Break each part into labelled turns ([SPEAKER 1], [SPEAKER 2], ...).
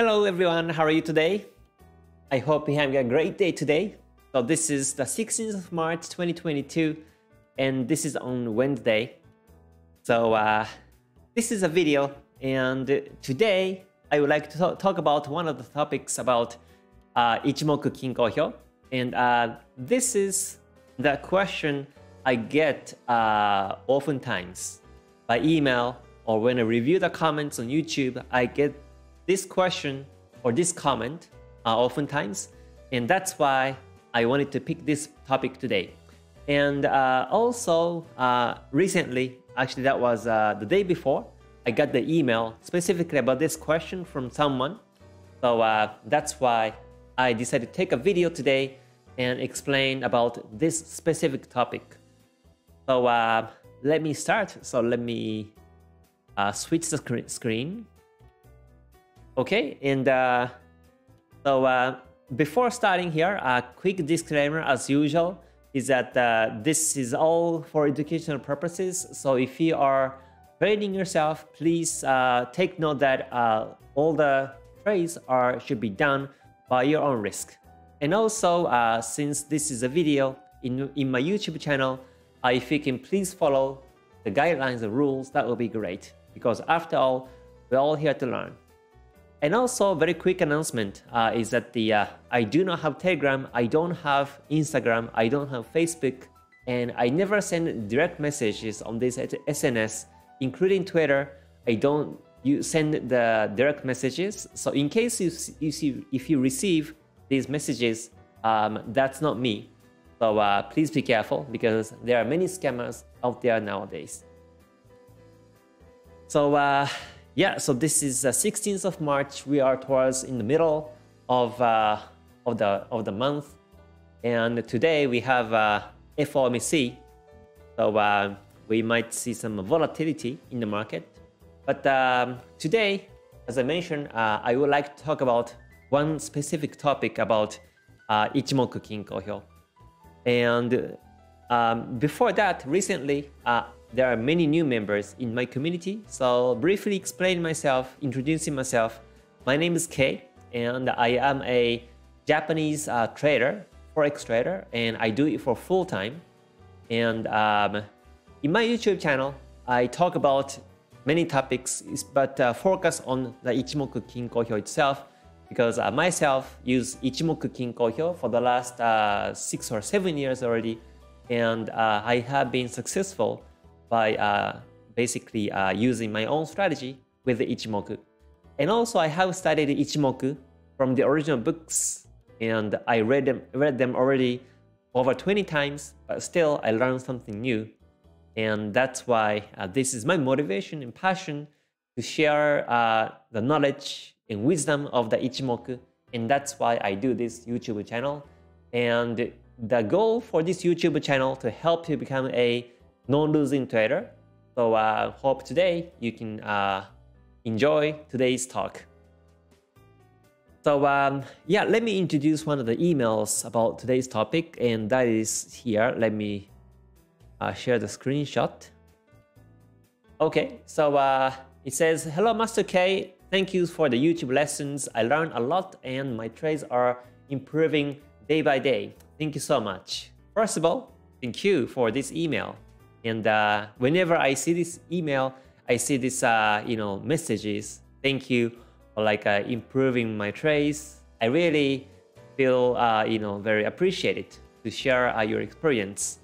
[SPEAKER 1] Hello everyone, how are you today? I hope you're having a great day today. So this is the 16th of March 2022 and this is on Wednesday. So uh, this is a video and today I would like to talk about one of the topics about uh, Ichimoku Kinko Hyo and uh, this is the question I get uh, oftentimes by email or when I review the comments on YouTube, I get this question or this comment uh, oftentimes, and that's why I wanted to pick this topic today. And uh, also, uh, recently, actually, that was uh, the day before, I got the email specifically about this question from someone. So uh, that's why I decided to take a video today and explain about this specific topic. So uh, let me start. So let me switch the screen. Okay, and uh, so uh, before starting here, a quick disclaimer as usual is that uh, this is all for educational purposes. So if you are training yourself, please uh, take note that uh, all the trades are should be done by your own risk. And also, uh, since this is a video in, in my YouTube channel, if you can please follow the guidelines and rules, that would be great. Because after all, we're all here to learn. And also, very quick announcement uh, is that the uh, I do not have Telegram, I don't have Instagram, I don't have Facebook, and I never send direct messages on this SNS, including Twitter. I don't you send the direct messages. So in case you, you see if you receive these messages, um, that's not me. So uh, please be careful because there are many scammers out there nowadays. So uh, yeah, so this is uh, 16th of March. We are towards in the middle of uh, of the of the month, and today we have uh, FOMC. So uh, we might see some volatility in the market. But um, today, as I mentioned, uh, I would like to talk about one specific topic about uh, Ichimoku Kinko Hyo. And um, before that, recently, uh, there are many new members in my community, so I'll briefly explain myself, introducing myself. My name is Kei, and I am a Japanese uh, trader, forex trader, and I do it for full time. And um, in my YouTube channel, I talk about many topics, but uh, focus on the Ichimoku Kinko Hyo itself, because I myself use Ichimoku Kinko Hyo for the last uh, six or seven years already, and uh, I have been successful by uh, basically uh, using my own strategy with the Ichimoku. And also I have studied Ichimoku from the original books and I read them, read them already over 20 times, but still I learned something new. And that's why uh, this is my motivation and passion to share uh, the knowledge and wisdom of the Ichimoku. And that's why I do this YouTube channel. And the goal for this YouTube channel to help you become a non-losing trader. So I uh, hope today you can uh, enjoy today's talk. So um, yeah, let me introduce one of the emails about today's topic, and that is here. Let me uh, share the screenshot. Okay, so uh, it says, Hello, Master Kei. Thank you for the YouTube lessons. I learned a lot and my trades are improving day by day. Thank you so much. First of all, thank you for this email. And uh, whenever I see this email, I see this, uh, you know, messages, thank you, or like uh, improving my trades. I really feel, uh, you know, very appreciated to share uh, your experience.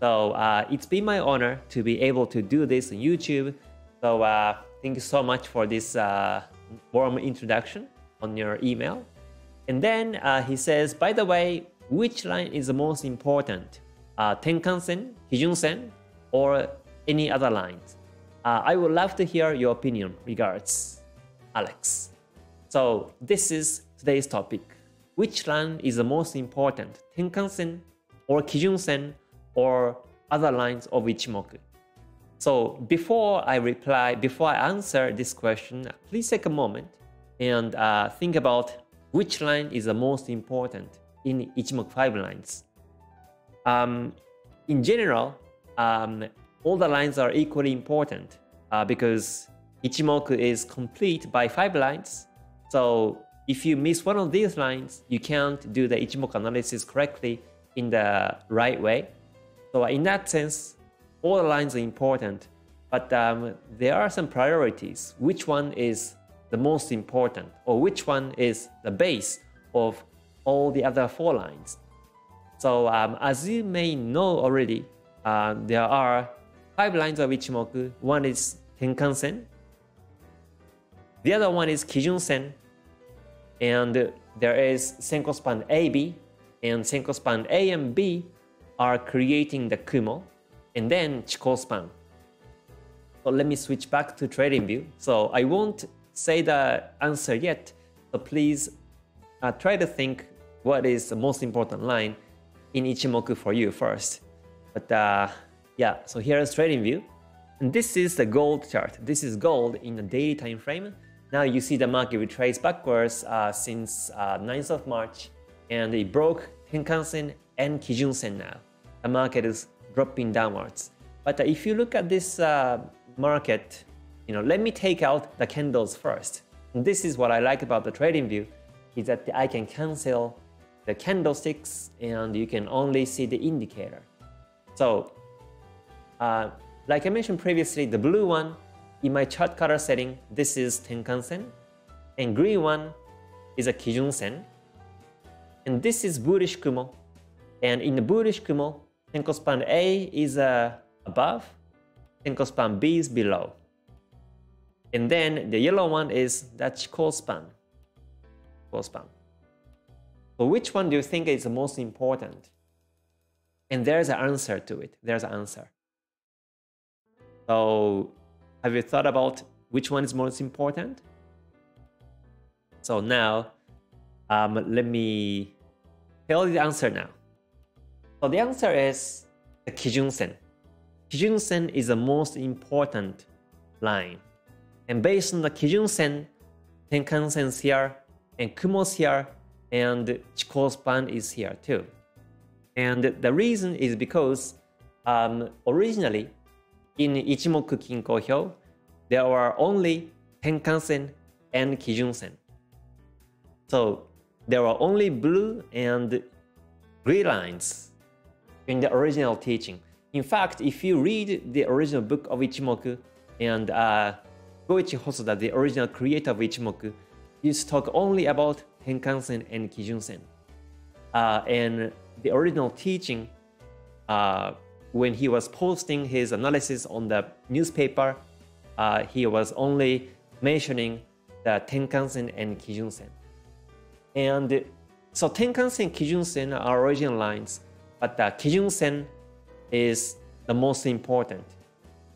[SPEAKER 1] So uh, it's been my honor to be able to do this on YouTube. So thank you so much for this warm introduction on your email. And then he says, by the way, which line is the most important? Uh, Tenkan-sen, Kijun-sen, or any other lines. Uh, I would love to hear your opinion. Regards, Alex. So this is today's topic. Which line is the most important, Tenkan-sen or Kijun-sen or other lines of Ichimoku? So before I reply, before I answer this question, please take a moment and uh, think about which line is the most important in Ichimoku 5 lines. Um, in general, um, all the lines are equally important uh, because Ichimoku is complete by five lines. So if you miss one of these lines, you can't do the Ichimoku analysis correctly in the right way. So in that sense, all the lines are important, but um, there are some priorities. Which one is the most important, or which one is the base of all the other four lines? So um, as you may know already, uh, there are five lines of Ichimoku. One is Tenkan-sen. The other one is Kijun-sen. And there is Senko span AB, and Senko span A and B are creating the Kumo, and then Chikou span. So let me switch back to TradingView. So I won't say the answer yet, but please uh, try to think what is the most important line in Ichimoku for you first. But uh, yeah, so here is TradingView. And this is the gold chart. This is gold in the daily time frame. Now you see the market retrace backwards uh, since uh, 9th of March and it broke Tenkan-sen and Kijun-sen now. The market is dropping downwards. But uh, if you look at this uh, market, you know, let me take out the candles first. And this is what I like about the TradingView is that I can cancel the candlesticks and you can only see the indicator. So, uh, like I mentioned previously, the blue one in my chart color setting, this is Tenkan-sen, and green one is a Kijun-sen, and this is bullish Kumo. And in the bullish Kumo, Senko span A is uh, above, Senko span B is below. And then the yellow one is that Chikou span. Span. So which one do you think is the most important? And there's an answer to it. There's an answer. So have you thought about which one is most important? So now, um, let me tell you the answer now. So the answer is the Kijun-sen. Kijun-sen is the most important line. And based on the Kijun-sen, Tenkan-sen here, and Kumo's here, and Chikou span is here too. And the reason is because um, originally in Ichimoku Kinko Hyo, there were only Tenkan-sen and Kijun-sen. So there were only blue and green lines in the original teaching. In fact, if you read the original book of Ichimoku and uh, Goichi Hosoda, the original creator of Ichimoku, used to talk only about Tenkan-sen and Kijun-sen. Uh, and the original teaching uh, when he was posting his analysis on the newspaper, uh, he was only mentioning the Tenkan-sen and Kijun-sen. And so Tenkan-sen and Kijun-sen are original lines, but the Kijun-sen is the most important.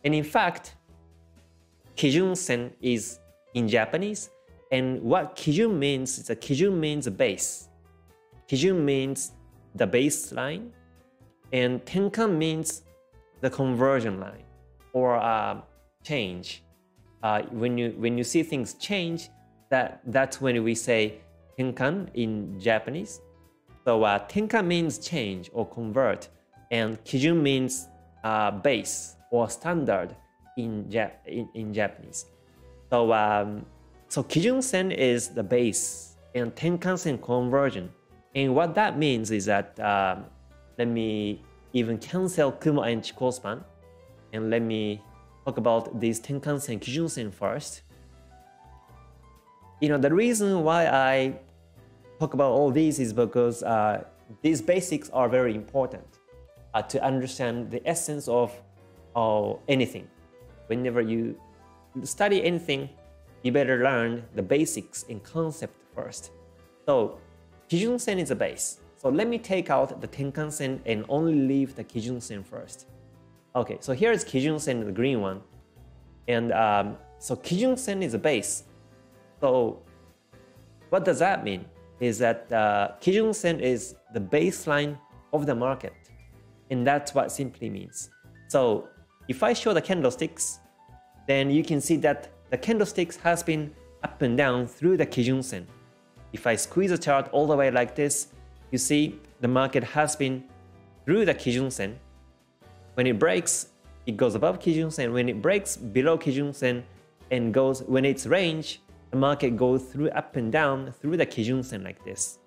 [SPEAKER 1] And in fact, Kijun-sen is in Japanese, and what Kijun means is that Kijun means base. Kijun means the baseline, and Tenkan means the conversion line or uh, change. Uh, when you when you see things change, that that's when we say Tenkan in Japanese. So uh, Tenkan means change or convert, and Kijun means uh, base or standard in, Jap in, in Japanese. So um, so Kijun Sen is the base and Tenkan Sen conversion. And what that means is that um, let me even cancel Kumo and Chikou span. And let me talk about these Tenkan-sen, Kijun-sen first. You know, the reason why I talk about all these is because uh, these basics are very important uh, to understand the essence of uh, anything. Whenever you study anything, you better learn the basics and concept first. So, Kijun-sen is a base. So let me take out the Tenkan-sen and only leave the Kijun-sen first. Okay, so here is Kijun-sen, the green one. And um, so Kijun-sen is a base. So what does that mean? Is that uh, Kijun-sen is the baseline of the market. And that's what simply means. So if I show the candlesticks, then you can see that the candlesticks has been up and down through the Kijun-sen. If I squeeze the chart all the way like this, you see the market has been through the Kijun Sen. When it breaks, it goes above Kijun Sen. When it breaks below Kijun Sen and goes when it's range, the market goes through up and down through the Kijun Sen like this.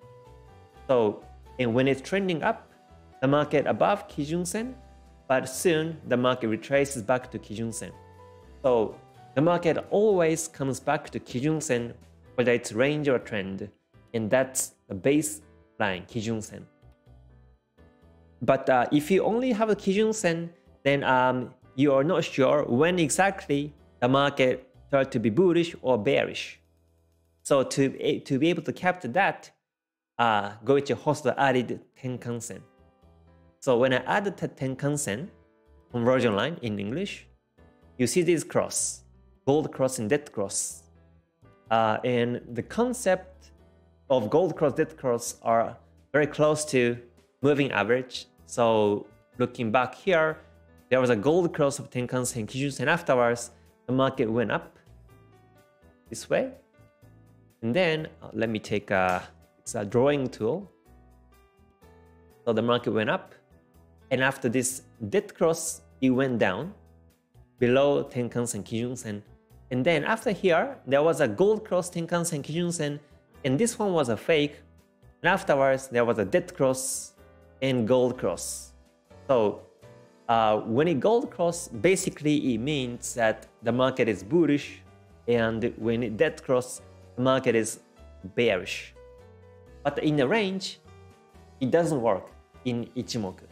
[SPEAKER 1] So, and when it's trending up, the market above Kijun Sen, but soon the market retraces back to Kijun Sen. So the market always comes back to Kijun Sen, whether it's range or trend, and that's the baseline Kijun Sen. But uh, if you only have a Kijun Sen, then um, you are not sure when exactly the market start to be bullish or bearish. So to, to be able to capture that, uh, Goichi Hosoda added Tenkan Sen. So when I added the Tenkan Sen conversion line in English, you see this cross, gold cross and dead cross. Uh, and the concept of gold cross, dead cross are very close to moving average. So looking back here, there was a gold cross of Tenkan Sen Kijun and afterwards the market went up this way. And then uh, let me take a, it's a drawing tool. So the market went up and after this dead cross, it went down below Tenkan Sen Kijun Sen. And then after here, there was a gold cross Tenkan Sen Kijun Sen and this one was a fake. And afterwards, there was a dead cross and gold cross. So uh, when a gold cross, basically it means that the market is bullish, and when it dead cross, the market is bearish. But in the range, it doesn't work in Ichimoku.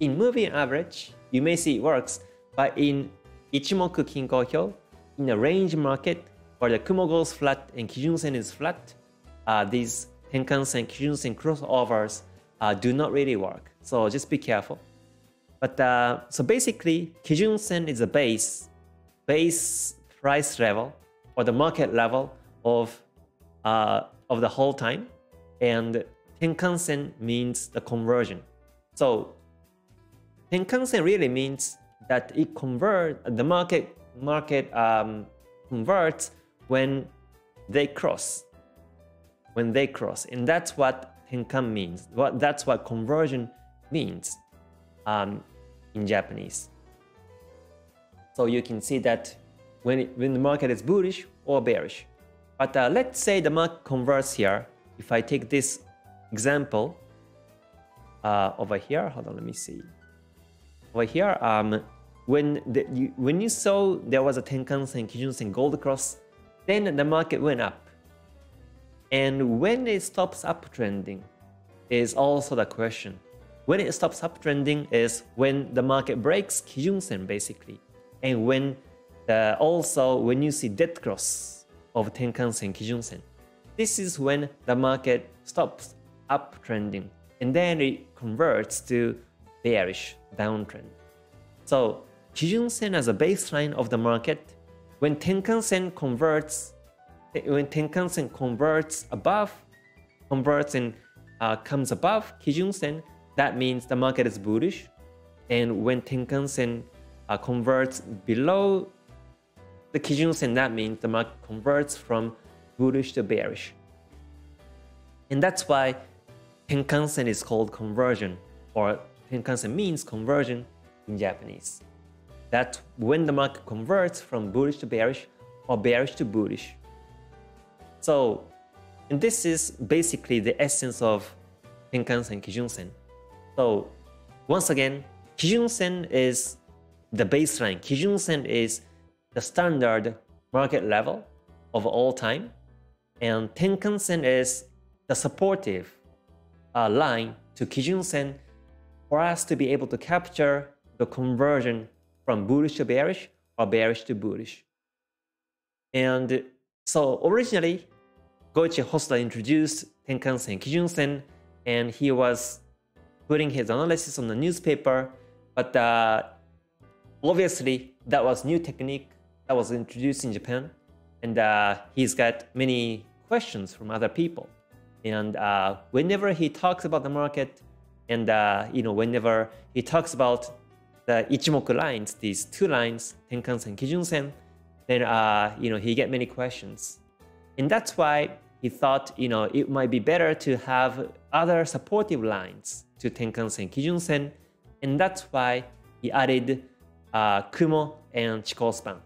[SPEAKER 1] In moving average, you may see it works, but in Ichimoku Kinko Hyo, in a range market where the Kumo goes flat and Kijun Sen is flat, uh, these Tenkan Sen, Kijun Sen crossovers uh, do not really work. So just be careful. But uh, so basically, Kijun Sen is a base, base price level or the market level of uh, of the whole time, and Tenkan Sen means the conversion. So Tenkan Sen really means that it convert the market market um, converts when they cross, when they cross, and that's what Tenkan means. What that's what conversion means um, in Japanese. So you can see that when, it, when the market is bullish or bearish. But uh, let's say the market converts here. If I take this example uh, over here, hold on, let me see. Over here, um, when the, you, when you saw there was a Tenkan Sen, Kijun Sen, Gold Cross, then the market went up. And when it stops uptrending is also the question. When it stops uptrending is when the market breaks Kijun Sen basically. And when the, also when you see dead cross of Tenkan Sen, Kijun Sen. This is when the market stops uptrending and then it converts to bearish downtrend. So Kijun Sen as a baseline of the market, when Tenkan Sen converts, when Tenkan Sen converts above, converts and uh, comes above Kijun Sen, that means the market is bullish. And when Tenkan Sen uh, converts below the Kijun Sen, that means the market converts from bullish to bearish. And that's why Tenkan Sen is called conversion, or Tenkan Sen means conversion in Japanese. That's when the market converts from bullish to bearish or bearish to bullish. So, and this is basically the essence of Tenkan-sen, Kijun-sen. So, once again, Kijun-sen is the baseline. Kijun-sen is the standard market level of all time. And Tenkan-sen is the supportive uh, line to Kijun-sen for us to be able to capture the conversion from bullish to bearish or bearish to bullish. And so originally, Goichi Hosoda introduced Tenkan-sen, Kijun-sen, and he was putting his analysis on the newspaper, but uh, obviously that was new technique that was introduced in Japan, and uh, he's got many questions from other people. And uh, whenever he talks about the market, and uh, you know, whenever he talks about the Ichimoku lines, these two lines, Tenkan-sen, Kijun-sen, then uh, you know he get many questions, and that's why he thought you know it might be better to have other supportive lines to Tenkan-sen, Kijun-sen, and that's why he added uh, Kumo and Chikou span.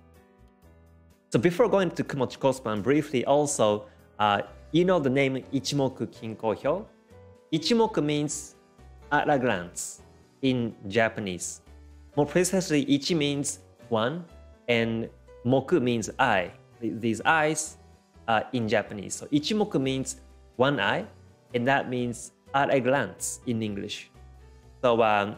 [SPEAKER 1] So before going to Kumo Chikou span, briefly also, uh, you know the name Ichimoku Kinko Hyo? Ichimoku means at a glance in Japanese. More precisely, Ichi means one and Moku means eye. These eyes are in Japanese. So Ichimoku means one eye and that means at a glance in English. So um,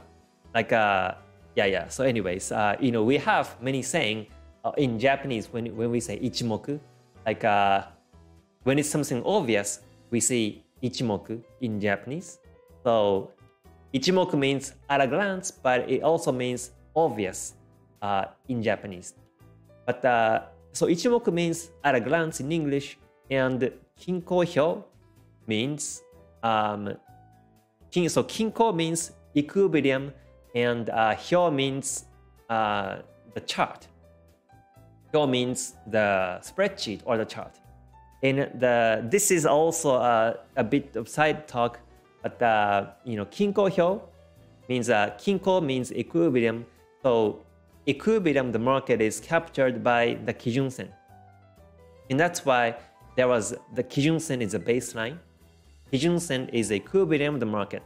[SPEAKER 1] like uh, yeah yeah. So anyways, uh, you know we have many saying uh, in Japanese when when we say ichimoku, like uh, when it's something obvious, we say ichimoku in Japanese. So ichimoku means at a glance, but it also means obvious uh, in Japanese. But uh, so ichimoku means at a glance in English, and kinko hyo means um, kin, so kinko means equilibrium, and uh, hyo means uh, the chart. Hyo means the spreadsheet or the chart. And the this is also a, a bit of side talk, but uh, you know, kinko hyo means uh, kinko means equilibrium. So equilibrium, the market is captured by the Kijun Sen. And that's why there was the Kijun Sen is a baseline Kijun Sen is a equilibrium of the market.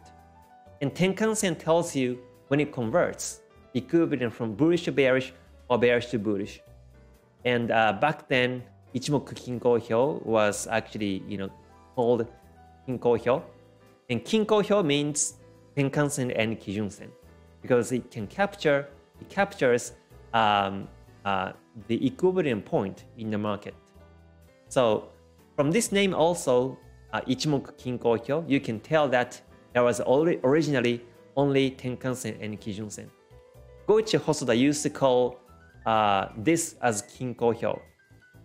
[SPEAKER 1] And Tenkan Sen tells you when it converts, equilibrium from bullish to bearish or bearish to bullish. And uh, back then, Ichimoku Kinko Hyo was actually, you know, called Kinko Hyo. And Kinko Hyo means Tenkan Sen and Kijun Sen because it can capture, it captures um, uh, the equilibrium point in the market. So from this name also, uh, Ichimoku Kinko Hyo, you can tell that there was originally only Tenkan-sen and Kijun-sen. Goichi Hosoda used to call uh, this as Kinko Hyo.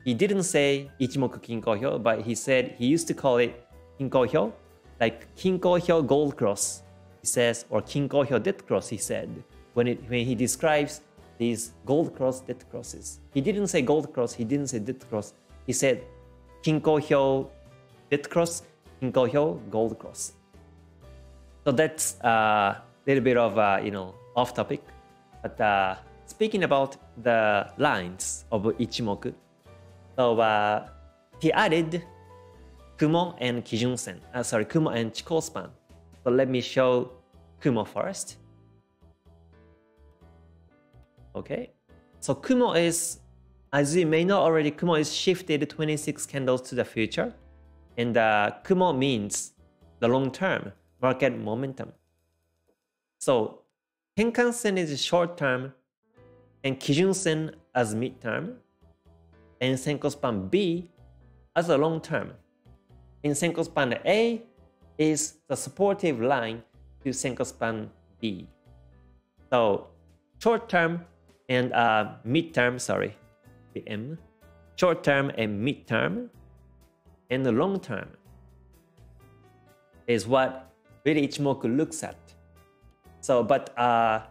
[SPEAKER 1] He didn't say Ichimoku Kinko Hyo, but he said he used to call it Kinko Hyo, like Kinko Hyo Gold Cross, he says, or Kinko Hyo Dead Cross, he said, when, it, when he describes these gold cross dead crosses. He didn't say gold cross, he didn't say dead cross, he said Kinko Hyo Dead Cross, Kinko Hyo, Gold Cross. So that's a uh, little bit of, uh, you know, off topic. But uh, speaking about the lines of Ichimoku, so uh, he added Kumo and Kijun-sen, uh, sorry, Kumo and Chikou span. So let me show Kumo first. Okay, so Kumo is, as you may know already, Kumo is shifted 26 candles to the future. And uh, Kumo means the long-term market momentum. So Tenkan-sen is short-term and Kijun-sen as mid-term and Senko span B as a long-term. And Senko span A is the supportive line to Senko span B. So short-term and uh, mid-term, sorry, M, short-term and mid-term in the long term is what really Ichimoku looks at. So, but uh,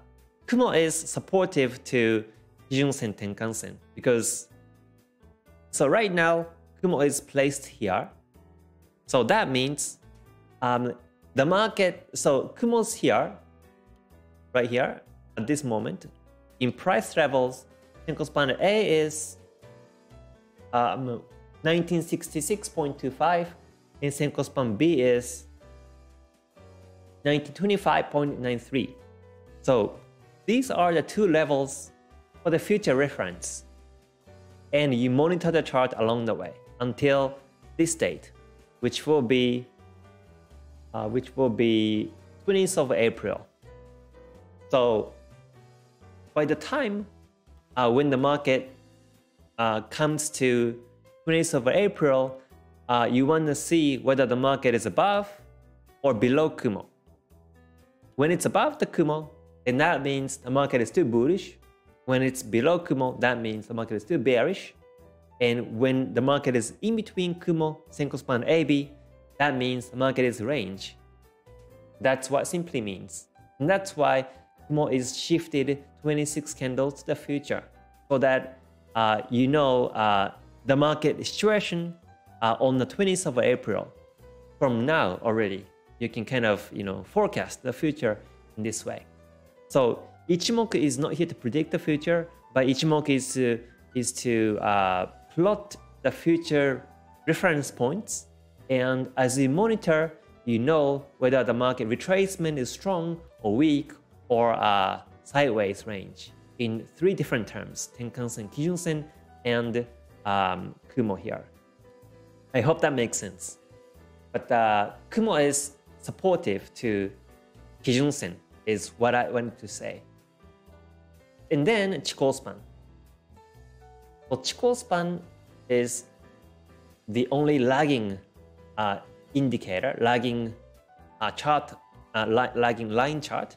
[SPEAKER 1] Kumo is supportive to Kijun-sen Tenkan-sen because so right now Kumo is placed here. So that means um, the market, so Kumo's here, right here at this moment. In price levels, Senko span A is um, 1966.25 and Senko span B is 1925.93. So these are the two levels for the future reference. And you monitor the chart along the way until this date, which will be uh, which will be 20th of April. So by the time uh, when the market uh, comes to 20th of April, uh, you want to see whether the market is above or below Kumo. When it's above the Kumo, then that means the market is still bullish. When it's below Kumo, that means the market is still bearish. And when the market is in between Kumo, Senko span AB, that means the market is range. That's what simply means. And that's why Kumo is shifted 26 candles to the future so that uh, you know uh, the market situation uh, on the 20th of April. From now already, you can kind of you know forecast the future in this way. So Ichimoku is not here to predict the future, but Ichimoku is to is to uh, plot the future reference points. And as you monitor, you know whether the market retracement is strong or weak or a sideways range in three different terms, Tenkan-sen, Kijun-sen, and um, Kumo here. I hope that makes sense. But uh, Kumo is supportive to Kijun-sen is what I wanted to say. And then Chikou span. Well, Chikou span is the only lagging uh, indicator, lagging uh, chart, uh, lagging line chart,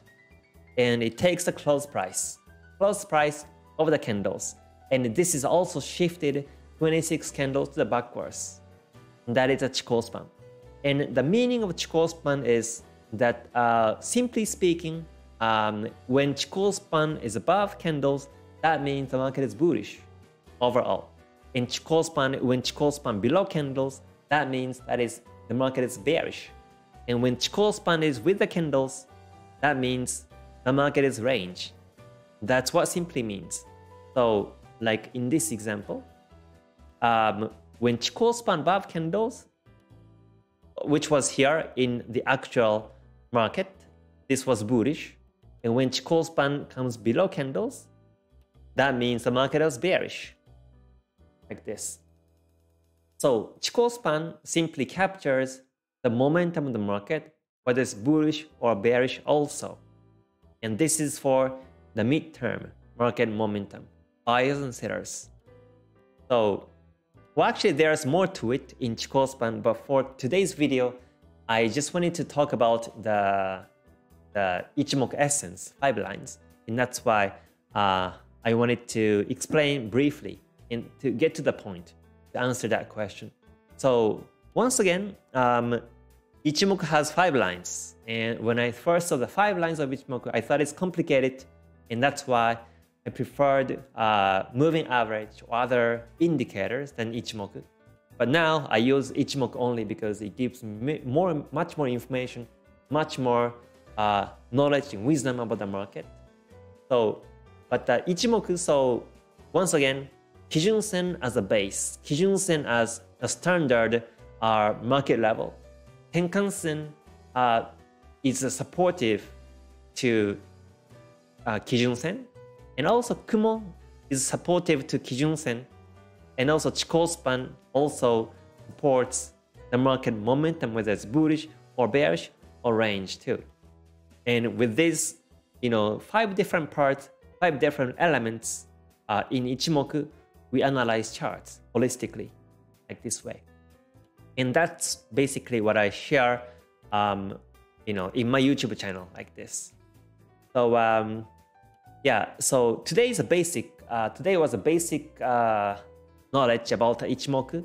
[SPEAKER 1] and it takes the close price, close price of the candles, and this is also shifted 26 candles to the backwards. That is a Chikou span. And the meaning of Chikou span is that, uh, simply speaking, um, when Chikou span is above candles, that means the market is bullish overall. In Chikou span, when Chikou span below candles, that means that is the market is bearish. And when Chikou span is with the candles, that means the market is range. That's what simply means. So, like in this example, um, when Chikou span above candles, which was here in the actual market, this was bullish. And when Chikou span comes below candles, that means the market is bearish, like this. So Chikou span simply captures the momentum of the market, whether it's bullish or bearish also. And this is for the midterm market momentum, buyers and sellers. So, well, actually, there's more to it in Chikou span, but for today's video, I just wanted to talk about the, the Ichimoku essence, five lines. And that's why uh, I wanted to explain briefly and to get to the point to answer that question. So once again, um, Ichimoku has five lines. And when I first saw the five lines of Ichimoku, I thought it's complicated. And that's why I preferred uh, moving average or other indicators than Ichimoku. But now I use Ichimoku only because it gives me more, much more information, much more uh, knowledge and wisdom about the market. So, but uh, Ichimoku, so once again, Kijun-sen as a base, Kijun-sen as a standard uh, market level. Tenkan-sen uh, is supportive to uh, Kijun-sen, and also Kumo is supportive to Kijun-sen, and also Chikou span also supports the market momentum, whether it's bullish or bearish or range too. And with these, you know, five different parts, five different elements uh, in Ichimoku, we analyze charts holistically, like this way. And that's basically what I share, um, you know, in my YouTube channel, like this. So um, yeah, so today is a basic. Uh, today was a basic uh, knowledge about Ichimoku,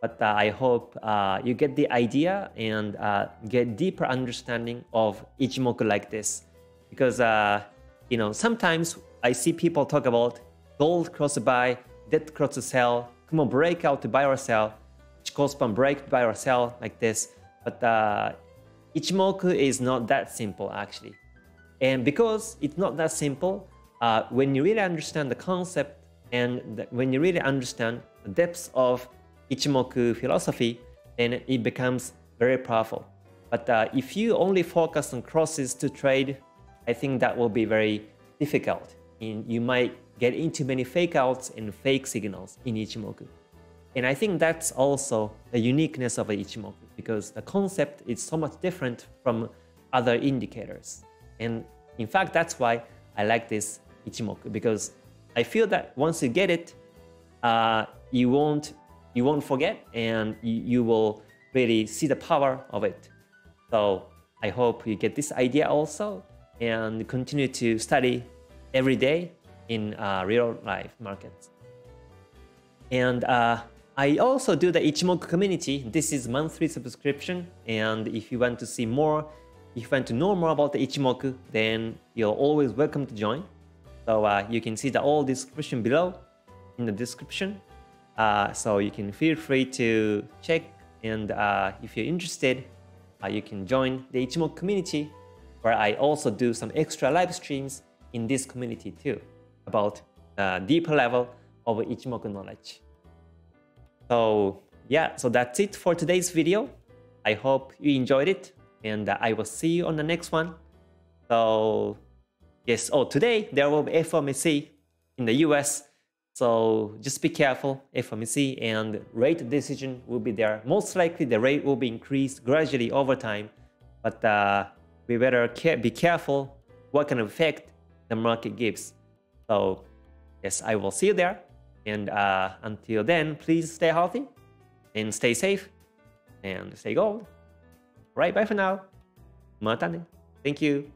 [SPEAKER 1] but uh, I hope uh, you get the idea and uh, get deeper understanding of Ichimoku like this, because uh, you know sometimes I see people talk about gold cross buy that cross sell, Kumo breakout to buy or sell, Chikou span break by sell like this. But uh, Ichimoku is not that simple actually. And because it's not that simple, uh, when you really understand the concept and the, when you really understand the depths of Ichimoku philosophy, then it becomes very powerful. But uh, if you only focus on crosses to trade, I think that will be very difficult. And you might get into many fake outs and fake signals in Ichimoku. And I think that's also the uniqueness of Ichimoku because the concept is so much different from other indicators. And in fact, that's why I like this Ichimoku because I feel that once you get it, uh, you won't you won't forget and you, you will really see the power of it. So I hope you get this idea also and continue to study every day in uh, real life markets. And uh, I also do the Ichimoku community. This is monthly subscription. And if you want to see more, if you want to know more about the Ichimoku, then you're always welcome to join. So uh, you can see the all description below in the description. Uh, so you can feel free to check. And uh, if you're interested, uh, you can join the Ichimoku community where I also do some extra live streams in this community too about a deeper level of Ichimoku knowledge. So yeah, so that's it for today's video. I hope you enjoyed it and I will see you on the next one. So yes, oh, today there will be FOMC in the US. So just be careful, FOMC and rate decision will be there. Most likely the rate will be increased gradually over time, but uh, we better be careful what kind of effect the market gives. So yes, I will see you there. And uh, until then, please stay healthy and stay safe and stay gold. Right, bye for now. Mata ne. Thank you.